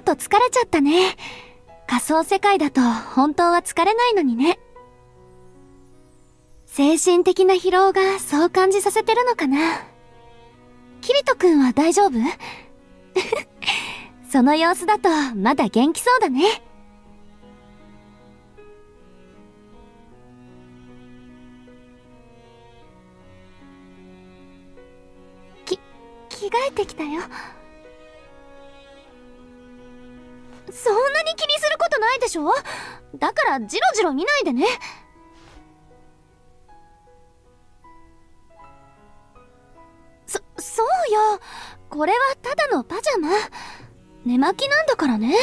っと疲れちゃったね。仮想世界だと本当は疲れないのにね。精神的な疲労がそう感じさせてるのかな。キリト君は大丈夫？その様子だとまだ元気そうだね。き、着替えてきたよ。そんなに気にすることないでしょ？だからジロジロ見ないでね。そ、そうよ。これはただのパジャマ。寝巻きなんだからね。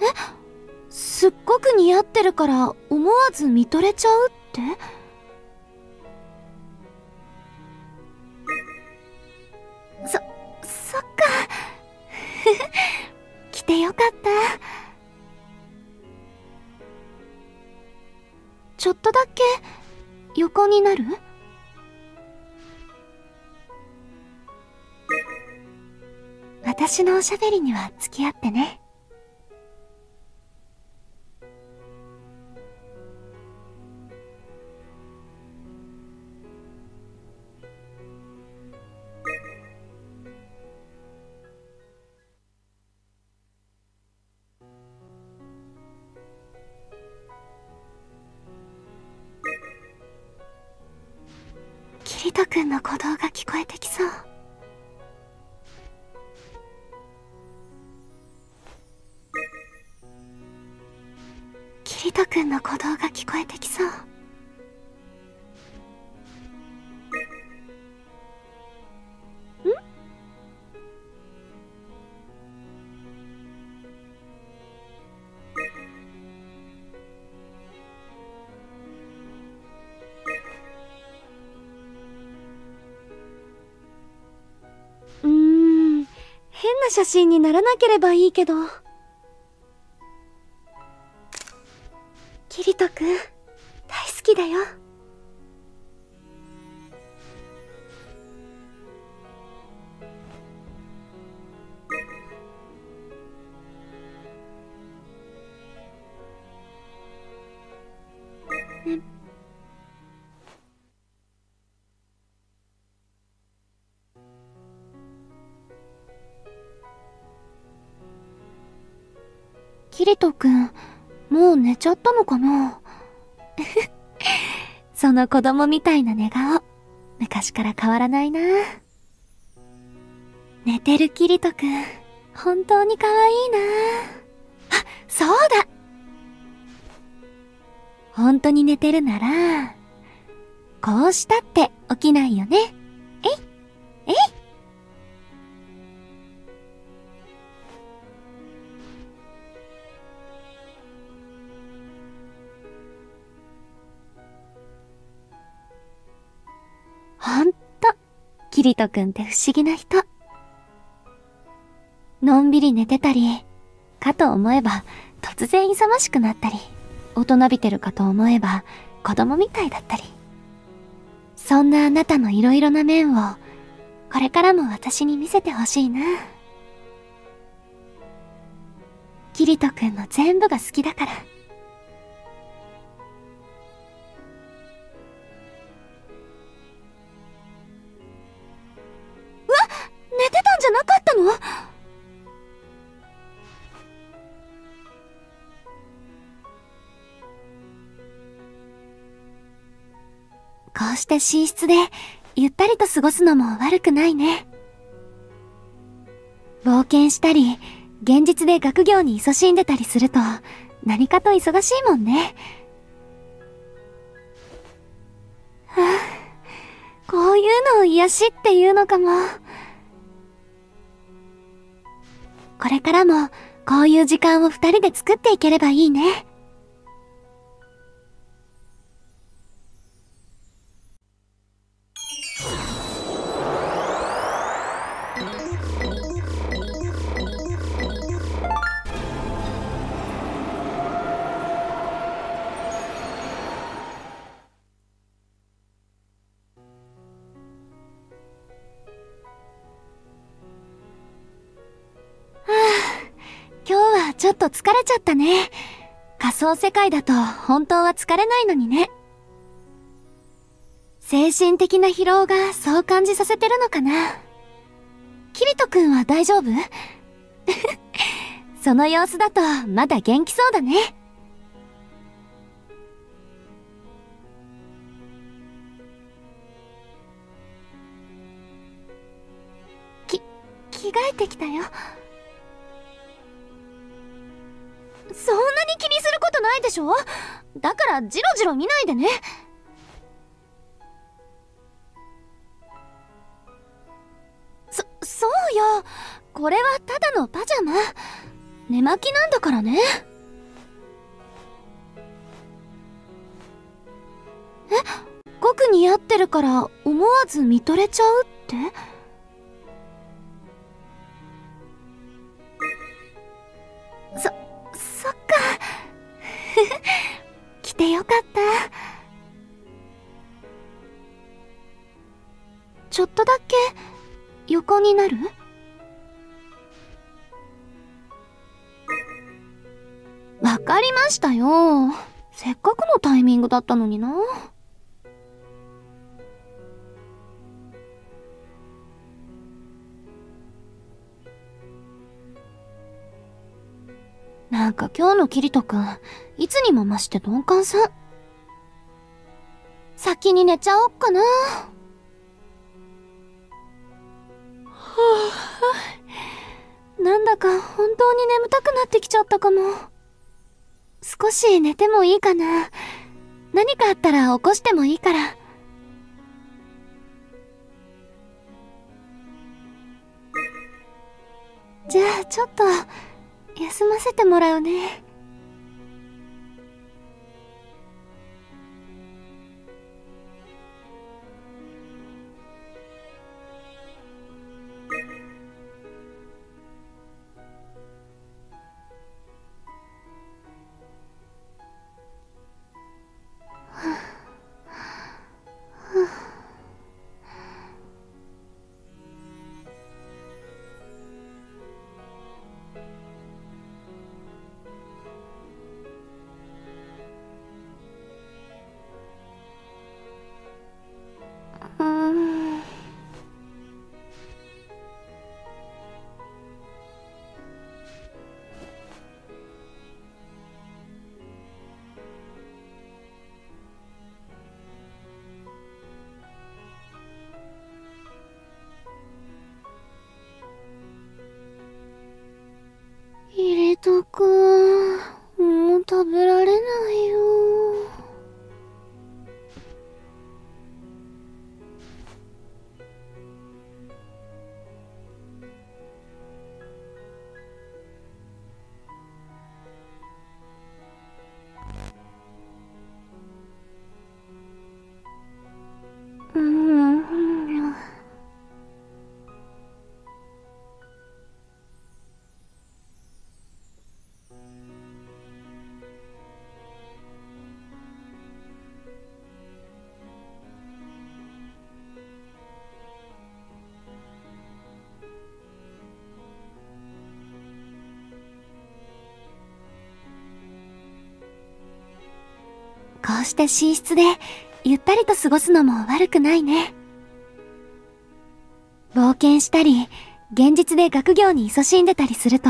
え？すっごく似合ってるから思わず見とれちゃうって？とだけ横になる？私のおしゃべりには付き合ってね。君の鼓動が聞こえてきそう。写真にならなければいいけど。キリト君、もう寝ちゃったのかな？その子供みたいな寝顔、昔から変わらないな。寝てるキリト君、本当に可愛いな。あ、そうだ本当に寝てるなら、こうしたって起きないよね。え？いえ？いキリトくんって不思議な人。のんびり寝てたり、かと思えば突然勇ましくなったり、大人びてるかと思えば子供みたいだったり。そんなあなたの色々な面を、これからも私に見せてほしいな。キリトくんの全部が好きだから。して寝室でゆったりと過ごすのも悪くないね。冒険したり、現実で学業に勤しんでたりすると何かと忙しいもんね。はあ、こういうのを癒しっていうのかも。これからもこういう時間を二人で作っていければいいね。ちょっと疲れちゃったね。仮想世界だと本当は疲れないのにね。精神的な疲労がそう感じさせてるのかな。キリト君は大丈夫？その様子だとまだ元気そうだね。き、着替えてきたよ。そんなに気にすることないでしょ？だからジロジロ見ないでね。そ、そうよ。これはただのパジャマ。寝巻きなんだからね。え？僕似合ってるから思わず見とれちゃうって？ましたよ。せっかくのタイミングだったのにな。なんか今日のキリトくん、いつにも増して鈍感さん。先に寝ちゃおっかな。はあ、なんだか本当に眠たくなってきちゃったかも。少し寝てもいいかな。何かあったら起こしてもいいから。じゃあちょっと休ませてもらうね。うして寝室でゆったりと過ごすのも悪くないね。冒険したり、現実で学業に勤しんでたりすると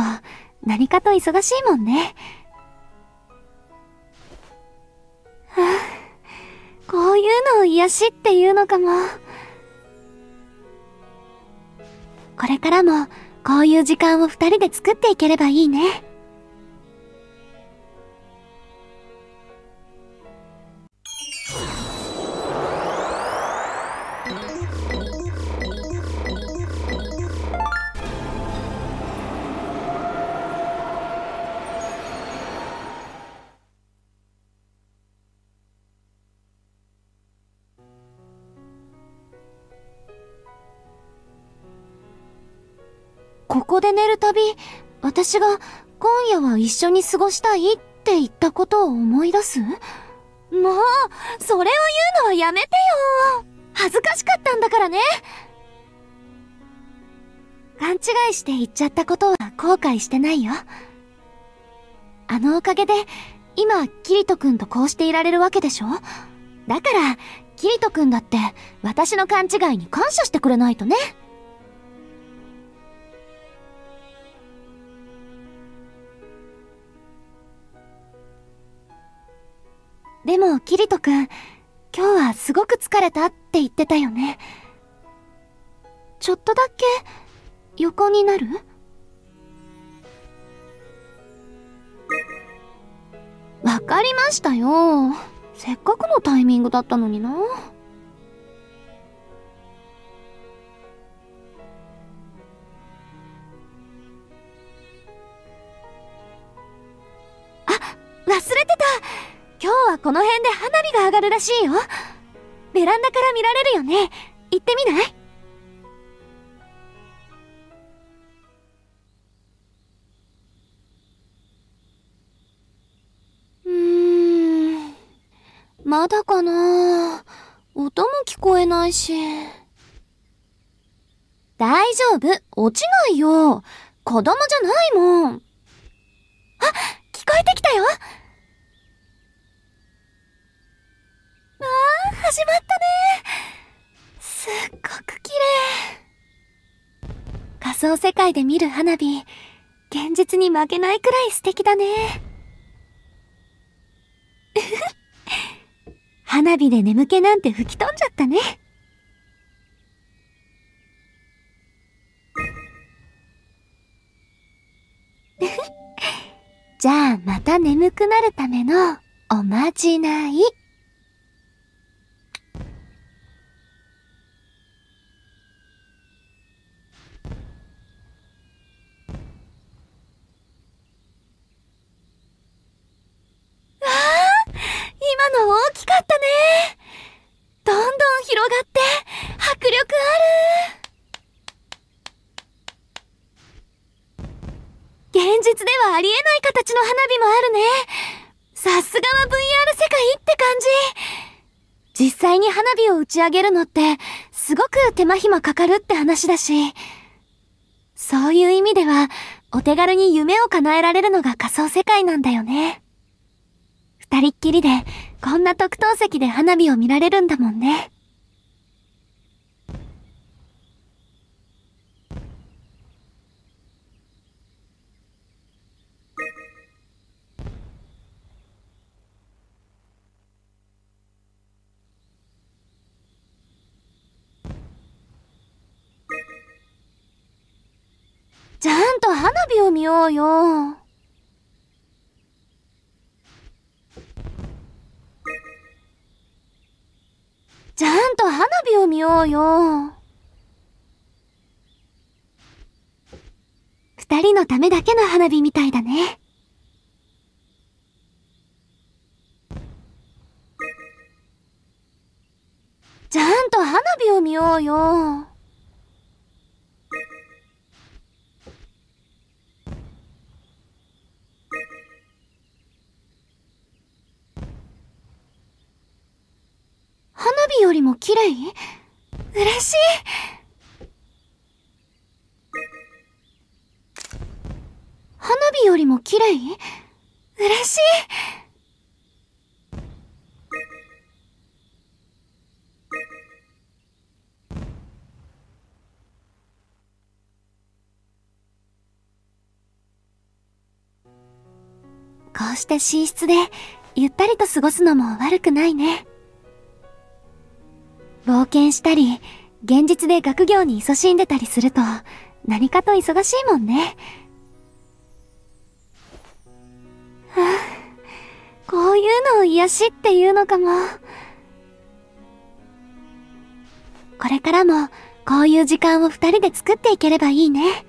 何かと忙しいもんね。はあ、こういうのを癒しっていうのかも。これからもこういう時間を二人で作っていければいいね。ここで寝るたび、私が今夜は一緒に過ごしたいって言ったことを思い出す？もう、それを言うのはやめてよ恥ずかしかったんだからね勘違いして言っちゃったことは後悔してないよ。あのおかげで、今、キリト君とこうしていられるわけでしょ？だから、キリト君だって、私の勘違いに感謝してくれないとね。でも、キリト君、今日はすごく疲れたって言ってたよね。ちょっとだけ、横になる？わかりましたよ。せっかくのタイミングだったのにな。あ、忘れてた今日はこの辺で花火が上がるらしいよ。ベランダから見られるよね。行ってみない？うん。まだかな？音も聞こえないし。大丈夫落ちないよ子供じゃないもん。あ、聞こえてきたよああ、始まったね。すっごく綺麗。仮想世界で見る花火、現実に負けないくらい素敵だね。花火で眠気なんて吹き飛んじゃったね。じゃあまた眠くなるためのおまじない。今の大きかったね。どんどん広がって迫力ある。現実ではありえない形の花火もあるね。さすがは VR 世界って感じ。実際に花火を打ち上げるのって、すごく手間暇かかるって話だし。そういう意味では、お手軽に夢を叶えられるのが仮想世界なんだよね。二人っきりで、こんな特等席で花火を見られるんだもんね。ちゃんと花火を見ようよ。ちゃんと花火を見ようよ。二人のためだけの花火みたいだね。ちゃんと花火を見ようよ。火よりも綺麗？嬉しい。花火よりも綺麗？嬉しい。こうして寝室でゆったりと過ごすのも悪くないね。冒険したり、現実で学業に勤しんでたりすると、何かと忙しいもんね。はあ、こういうのを癒しっていうのかも。これからも、こういう時間を二人で作っていければいいね。